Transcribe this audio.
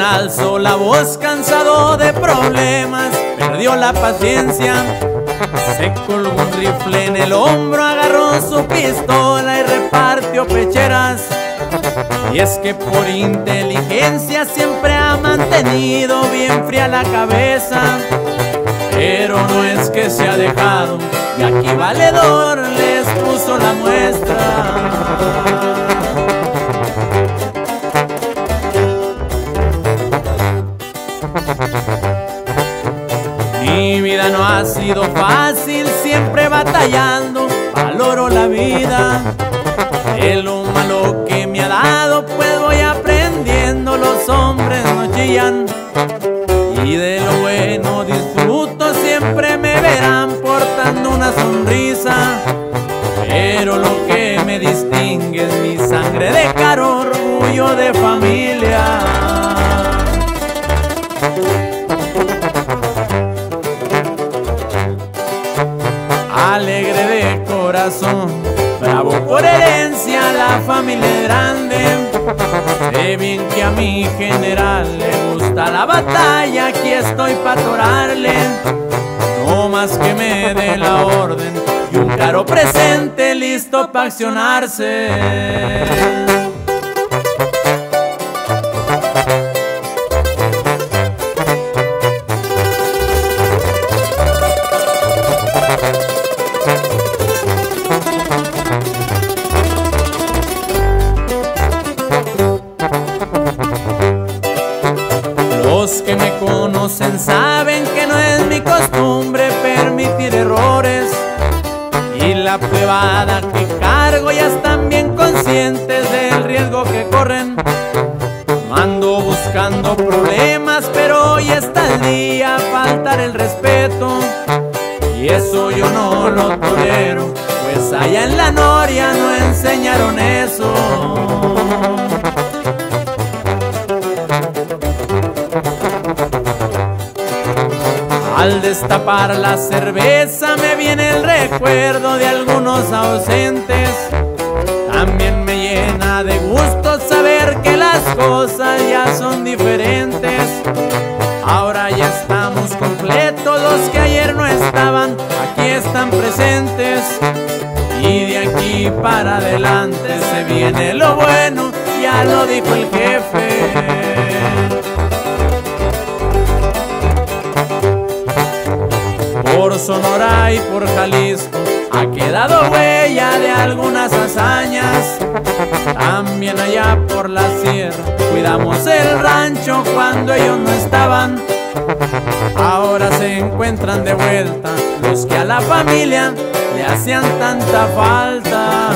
Alzó la voz cansado de problemas, perdió la paciencia. Se colgó un rifle en el hombro, agarró su pistola y repartió pecheras. Y es que por inteligencia siempre ha mantenido bien fría la cabeza. Pero no es que se ha dejado, y aquí Valedor les puso la muestra. Mi vida no ha sido fácil, siempre batallando, valoro la vida. De lo malo que me ha dado, pues voy aprendiendo, los hombres no chillan. Y de lo bueno disfruto, siempre me verán portando una sonrisa. Pero lo que me distingue es mi sangre de caro orgullo de familia. Alegre de corazón, bravo por herencia, la familia grande. Sé bien que a mi general le gusta la batalla, aquí estoy para atorarle. No más que me dé la orden y un caro presente listo para accionarse. Que me conocen saben que no es mi costumbre permitir errores y la privada que cargo ya están bien conscientes del riesgo que corren. No ando buscando problemas, pero hoy está el día faltar el respeto y eso yo no lo tolero, pues allá en la noria no enseñaron eso. Al destapar la cerveza me viene el recuerdo de algunos ausentes. También me llena de gusto saber que las cosas ya son diferentes. Ahora ya estamos completos, los que ayer no estaban, aquí están presentes. Y de aquí para adelante se viene lo bueno, ya lo dijo el por Sonora y por Jalisco ha quedado huella de algunas hazañas. También allá por la sierra cuidamos el rancho cuando ellos no estaban. Ahora se encuentran de vuelta los que a la familia le hacían tanta falta.